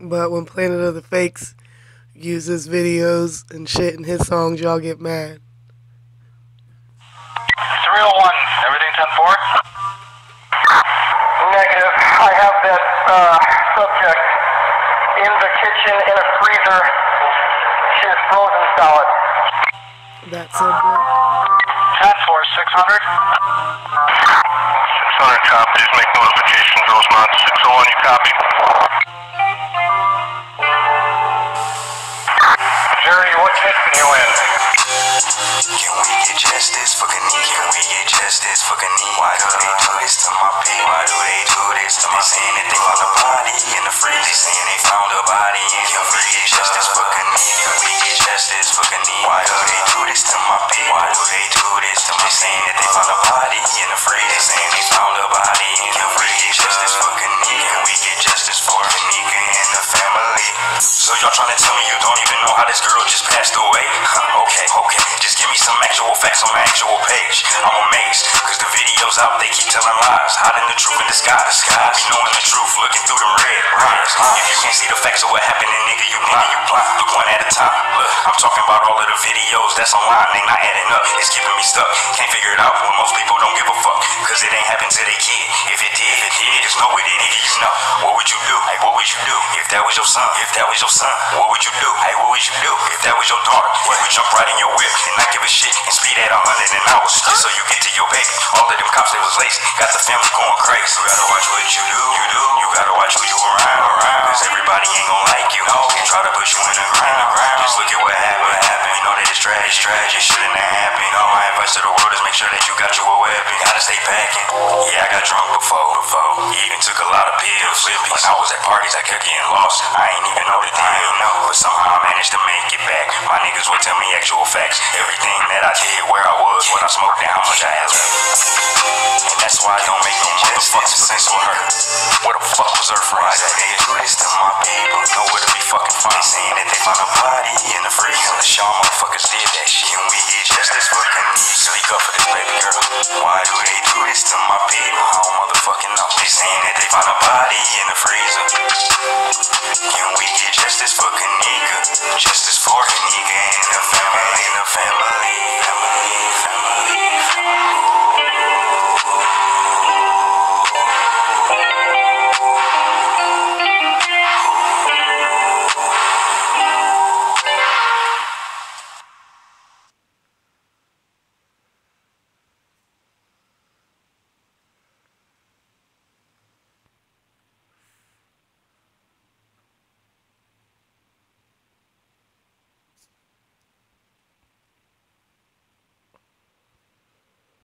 But when Planet of the Fakes uses videos and shit in his songs, y'all get mad. 301, everything 10-4? Negative. I have that uh, subject in the kitchen in a freezer. She is frozen solid. That subject. 10-4, 600? 600 copy. Just make notification. Rosemont 601, you copy? Get justice for Kenneka? Why do they do this to my people? Why do they do this to my saying that they found a body in the freezer? They saying they found a body in we get justice for Kenneka? Can we get justice for Kenneka? Why do they do this to my people? Why do they do this to my saying that they found a body in the freezer? They saying they found a body in Can we get justice for Kenneka? Can we get justice for Kenneka and the family? So y'all trying to tell me you don't even know how this girl just passed away? Huh, okay, okay. Just me some actual facts on the actual page. I'm amazed, cause the videos out, they keep telling lies. Hiding the truth in disguise. Be knowing the truth, looking through the red lines. If you can't see the facts of what happened, then nigga, you nigga, you blind. Look one at a time. Look, I'm talking about all of the videos that's online, they not adding up. It's keeping me stuck. Can't figure it out when most people don't give a fuck. Cause it ain't happened to their kid. If it did, if it did, just know it nigga, you know. What would you do? Hey, what would you do if that was your son? If that was your son, what would you do? Hey, what would you do if that was your daughter? You would jump right in your whip and not give a shit and speed at a hundred an hour just so you get to your baby. All of them cops they was lazy, got the family going crazy. You gotta watch what you do. You do. You gotta watch who you around. around. Cause everybody ain't gonna like you. No, try to push you in the ground. ground. Just look at what happened. Happened. You know that it's trash, trash. It shouldn't have happened. All my advice to the world is make sure that you got you a weapon. Gotta stay packing. Yeah, I got drunk before. Before. Even took a lot of pills. When I was at parties, I kept getting lost. I ain't even know the deal. No, but somehow I managed to make it back. My niggas would tell me actual facts. Everything that I did, where I was, what I smoked, and how much I had left. And why I don't make no motherfucking sense with her. Where the fuck was her friends at? They do this to my people. Nowhere to be fucking found. They saying that they found a body in the freezer. Unless y'all motherfuckers did that shit. Can we get justice for Kenny? Speak up for this baby girl. Why do they do this to my people? I don't motherfucking know. They saying that they found a body in the freezer. Can we get justice for Kenneka? Justice for